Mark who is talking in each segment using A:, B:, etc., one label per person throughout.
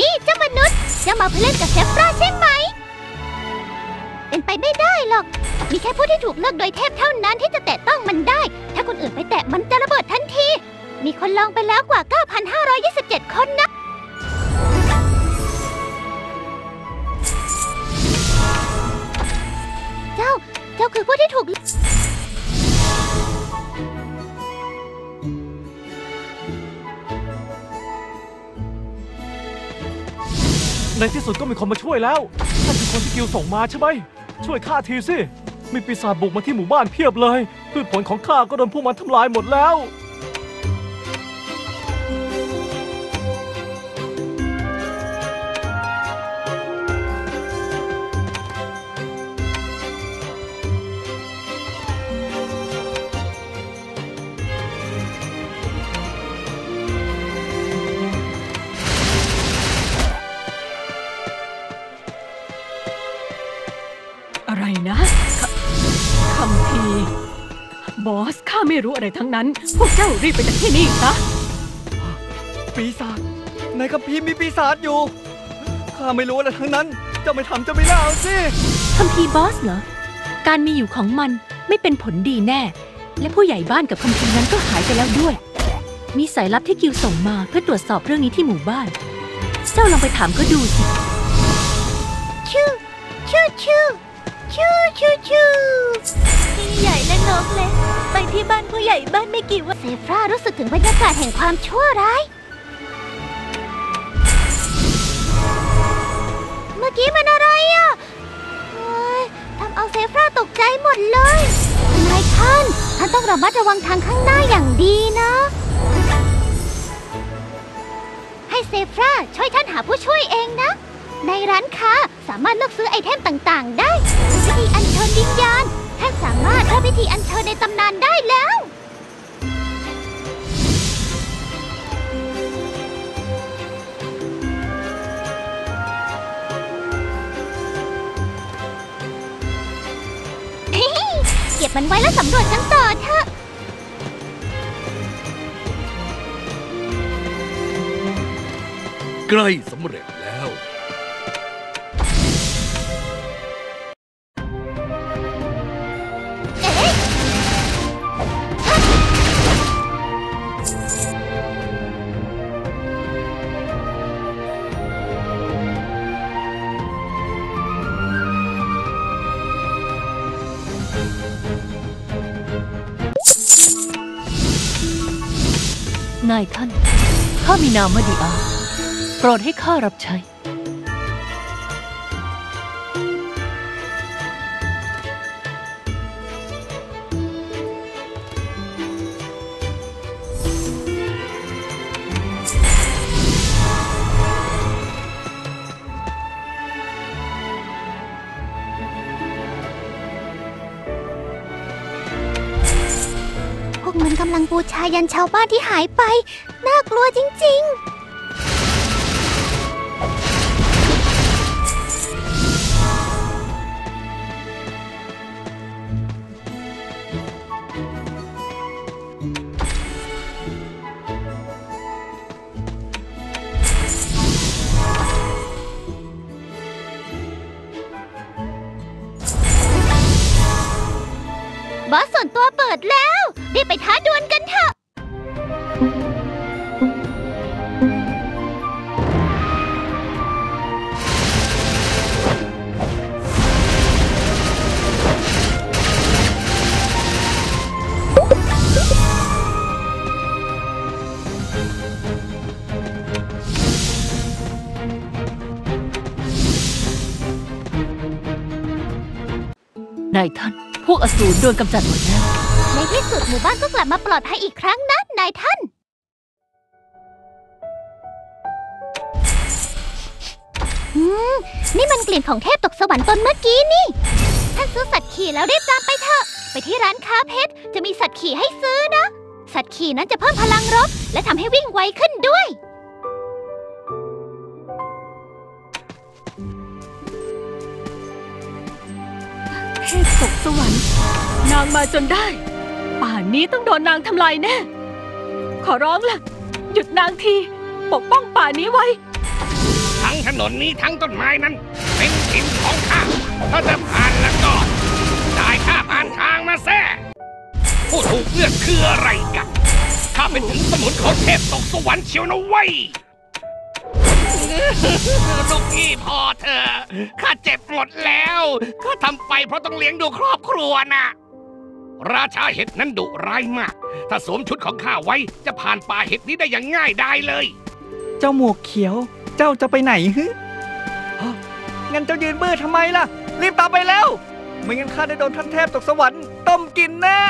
A: นี่เจะมาเพื่อเล่นกับเซฟราใช่ไหม เป็นไปไม่ได้หรอก มีแค่ผู้ที่ถูกเลือกโดยเทพเท่านั้นที่จะแตะต้องมันได้ ถ้าคนอื่นไปแตะมันจะระเบิดทันที มีคนลองไปแล้วกว่า 9,527 คนนะ เจ้า เจ้าคือผู้ที่ถูก
B: ในที่สุดก็มีคนมาช่วยแล้วท่านคือคนที่กิวส่งมาใช่ไหม ช่วยข้าทีสิ มีปีศาจบุกมาที่หมู่บ้านเพียบเลย พืชผลของข้าก็โดนพวกมันทำลายหมดแล้ว
C: ไม่รู้อะไรทั้งนั้น พวกเจ้ารีบไปจากที่นี่ซะ
D: ปีศาจในคัมภีร์มีปีศาจอยู่ ข้าไม่รู้อะไรทั้งนั้น เจ้าไม่ทำเจ้าไม่น่าเอาสิ
E: คัมภีร์บอสเหรอ การมีอยู่ของมันไม่เป็นผลดีแน่ และผู้ใหญ่บ้านกับคัมภีร์นั้นก็หายไปแล้วด้วย มีสายลับที่กิวส่งมาเพื่อตรวจสอบเรื่องนี้ที่หมู่บ้าน เจ้าลองไปถามเขาดูสิ
A: ชื่อชื่อชื่อชื่อชื่อชื่อ พี่ใหญ่และน้องเล็กไปที่บ้านผู้ใหญ่บ้านไม่กี่วันเซฟรารู้สึกถึงบรรยากาศแห่งความชั่วร้าย เมื่อกี้มันอะไรอะเฮ้ยทำเอาเซฟราตกใจหมดเลยนายท่านท่านต้องระมัดระวังทางข้างหน้าอย่างดีนะ ให้เซฟราช่วยท่านหาผู้ช่วยเองนะ ในร้านค้าสามารถเลือกซื้อไอเทมต่างๆ ได้วิธีอัญเชิญวิญญาณ ท่านสามารถเริ่มพิธีอัญเชิญในตำนานได้แล้ว เก็บมันไว้แล้วสำรวจกันต่อเถอะ
F: ใกล้สำเร็จา
E: ยท่าน ข้ามีนามว่าดีอา โปรดให้ข้ารับใช้
A: กำลังบูชายันชาวบ้านที่หายไป น่ากลัวจริง ๆบอสส่วนตัวเปิดแล้ว รีบไปท้าดวลกันเถอะ
E: นายท่าน พวกอสูรโดนกำจัดหมดแล้ว
A: ในที่สุดหมู่บ้านก็กลับมาปลอดภัยอีกครั้งนะนายท่าน อืม นี่มันกลิ่นของเทพตกสวรรค์ตนเมื่อกี้นี่ ท่านซื้อสัตว์ขี่แล้วรีบตามไปเถอะ ไปที่ร้านค้าเพชรจะมีสัตว์ขี่ให้ซื้อนะ สัตว์ขี่นั้นจะเพิ่มพลังรบ และทำให้วิ่งไวขึ้นด้วย
C: เทพตกสวรรค์ นางมาจนได้ ป่านนี้ต้องโดนนางทำลายแน่ ขอร้องล่ะ หยุดนางที ปกป้องป่านี้ไว้
F: ทั้งถนนนี้ทั้งต้นไม้นั้น เป็นถิ่นของข้า ถ้าจะผ่านแล้วก็จ่ายค่าผ่านทางมาแซ่ผู้ถูกเลือกคืออะไรกัน ข้าเป็นถึงสมุนของเทพตกสวรรค์เชียวนะเว้ยลูกพี่พอเธอ ข้าเจ็บหมดแล้ว ข้าทำไปเพราะต้องเลี้ยงดูครอบครัวน่ะ ราชาเห็ดนั้นดุร้ายมาก ถ้าสวมชุดของข้าไว้จะผ่านป่าเห็ดนี้ได้อย่างง่ายได้เลย
D: เจ้าหมวกเขียว เจ้าจะไปไหนฮึฮะงั้นเจ้ายืนเบื่อทำไมล่ะ รีบตามไปแล้ว ไม่งั้นข้าได้โดนท่านเทพตกสวรรค์ต้มกินแน่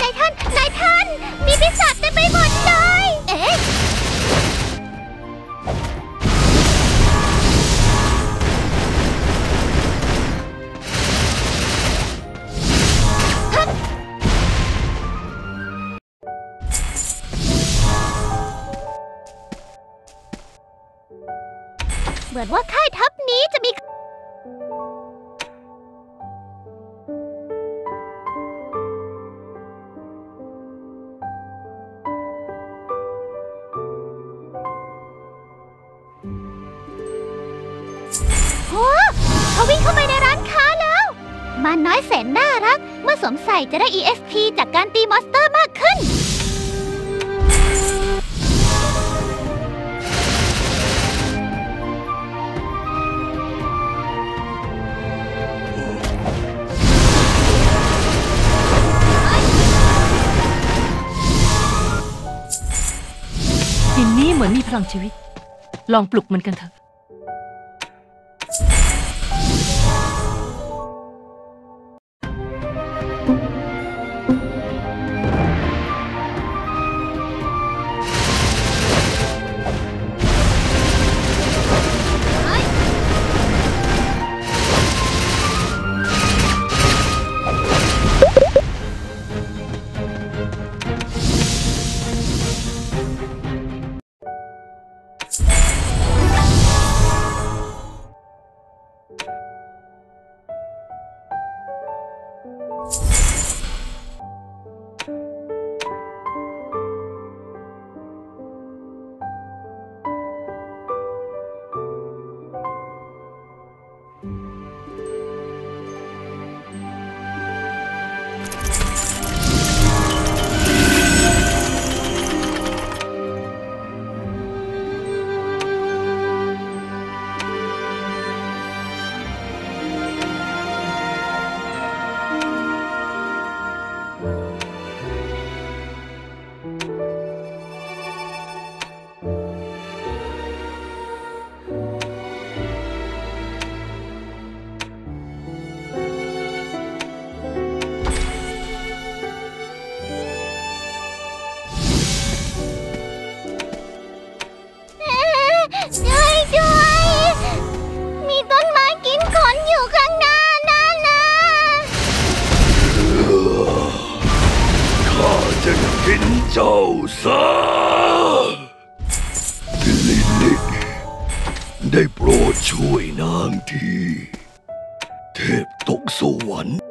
A: นายท่านนายท่าน มีปีศาจเต็มไปหมดเลย เอ๊ะ เหมือนว่าค่ายทัพนี้จะมี โอ้เขาวิ่งเข้าไปในร้านค้าแล้ว มันน้อยแสนน่ารัก เมื่อสวมใส่จะได้ EXP จากการตี monster มากขึ้น
E: มือนมีพลังชีวิต ลองปลุกมันกันเถอะ
G: เจ้าซะลิลิกได้โปรดช่วยนางที เทพตกสวรรค์